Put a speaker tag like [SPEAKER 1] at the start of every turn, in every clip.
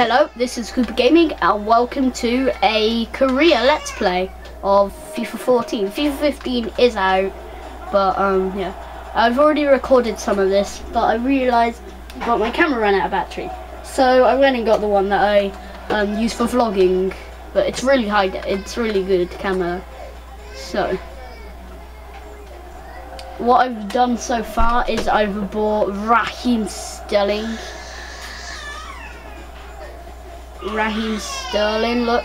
[SPEAKER 1] Hello, this is Cooper Gaming and welcome to a career Let's Play of FIFA 14. FIFA 15 is out, but um, yeah. I've already recorded some of this, but I realised that my camera ran out of battery. So I went and got the one that I um, use for vlogging, but it's really high, it's really good camera. So, what I've done so far is I've bought Raheem Sterling Raheem Sterling, look.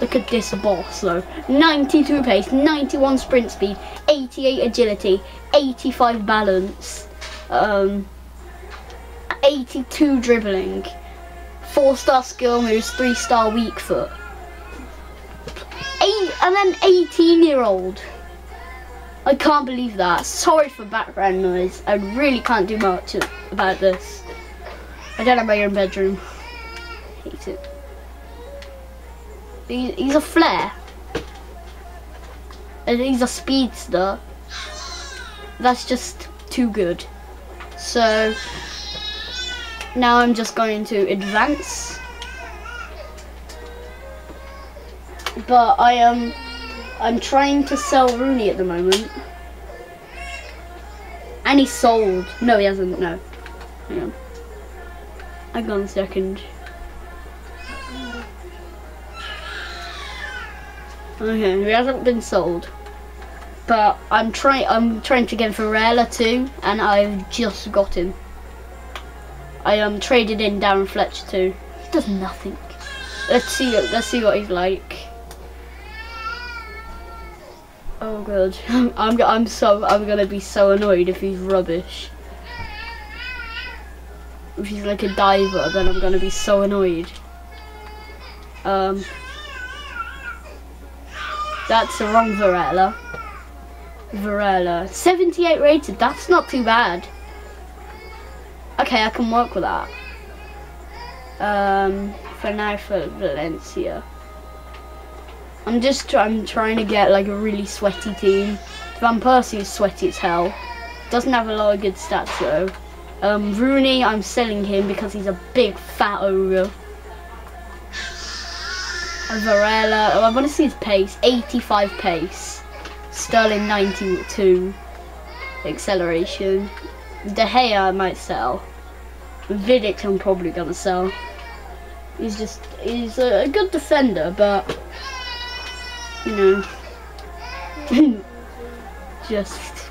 [SPEAKER 1] Look at this boss though. 92 pace, 91 sprint speed, 88 agility, 85 balance, um, 82 dribbling, 4 star skill moves, 3 star weak foot. Eight, and then 18 year old. I can't believe that. Sorry for background noise. I really can't do much about this. I don't have my own bedroom hate it. He, he's a flair. And he's a speedster. That's just too good. So now I'm just going to advance. But I am I'm trying to sell Rooney at the moment. And he sold. No, he hasn't. No. Hang on. Hang on a second. Okay, he hasn't been sold. But I'm trying I'm trying to get Varela too, and I've just got him. I um traded in Darren Fletcher too. He does nothing. Let's see let's see what he's like. Oh god. I'm I'm so I'm gonna be so annoyed if he's rubbish. If he's like a diver, then I'm gonna be so annoyed. Um that's the wrong Varela. Varela. 78 rated, that's not too bad. Okay, I can work with that. Um, for now for Valencia. I'm just I'm trying to get like a really sweaty team. Van Persie is sweaty as hell. Doesn't have a lot of good stats though. Um, Rooney, I'm selling him because he's a big fat ogre. Varela. Oh, I want to see his pace. 85 pace. Sterling 92 acceleration. De Gea I might sell. Vidic I'm probably gonna sell. He's just he's a, a good defender, but you know, just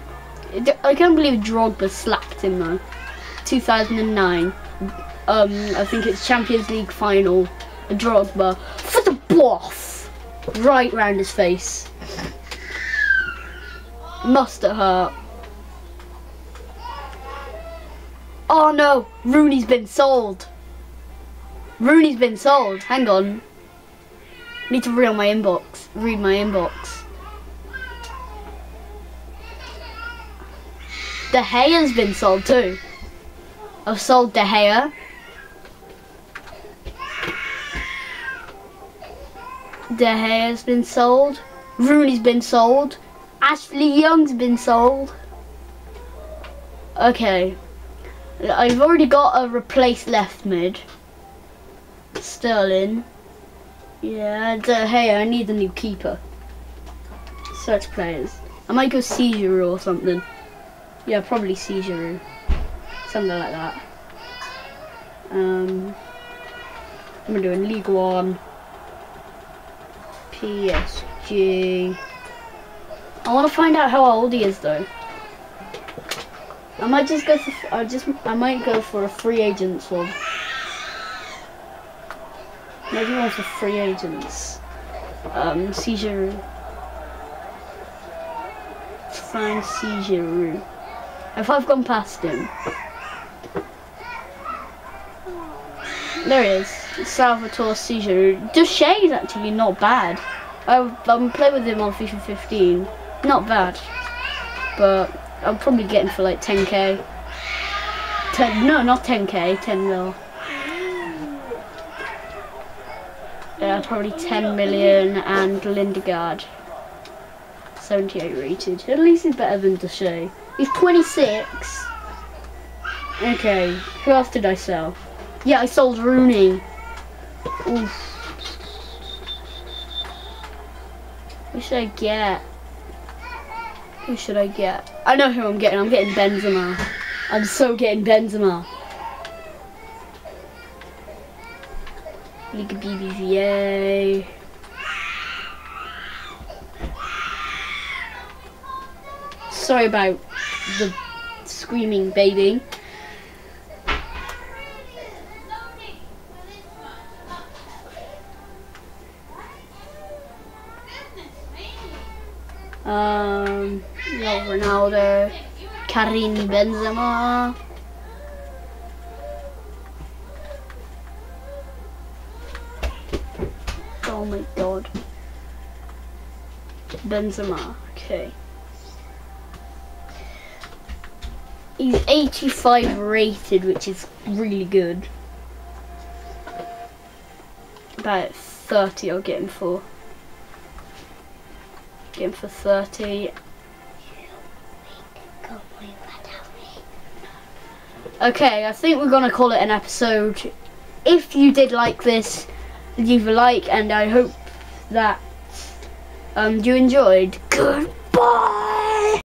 [SPEAKER 1] I can't believe Drogba slapped him though. 2009. Um, I think it's Champions League final. Drogba for right round his face. Must have hurt. Oh no, Rooney's been sold. Rooney's been sold. Hang on. Need to read my inbox. Read my inbox. De Gea's been sold too. I've sold De Gea. De Gea's been sold. Rooney's been sold. Ashley Young's been sold. Okay. I've already got a replace left mid. Sterling. Yeah, De Gea, I need a new keeper. Search players. I might go Sirigu or something. Yeah, probably Sirigu. Something like that. Um, I'm gonna doing League One. PSG. I want to find out how old he is though. I might just go for, I just, I might go for a free agents one. Maybe one for free agents. Um, Sirigu. Find Sirigu. If I've gone past him. There he is. Salvatore Sirigu. Is actually not bad. I've, I'm playing with him on FIFA 15. Not bad. But I'm probably getting for like 10k. 10, no, not 10k, 10 mil. Yeah, probably 10 million and Lindegaard. 78 rated. At least he's better than Duche. He's 26. Okay, who else did I sell? Yeah, I sold Rooney. Oof. Who should I get? Who should I get? I know who I'm getting. I'm getting Benzema. I'm so getting Benzema. Liga BBVA. Sorry about the screaming baby. Um, no Ronaldo, Karim Benzema. Oh my god. Benzema, okay. He's 85 rated, which is really good. About 30 I'll get him for. Him for 30. Okay, I think we're gonna call it an episode. If you did like this, leave a like and I hope that um, you enjoyed. Goodbye!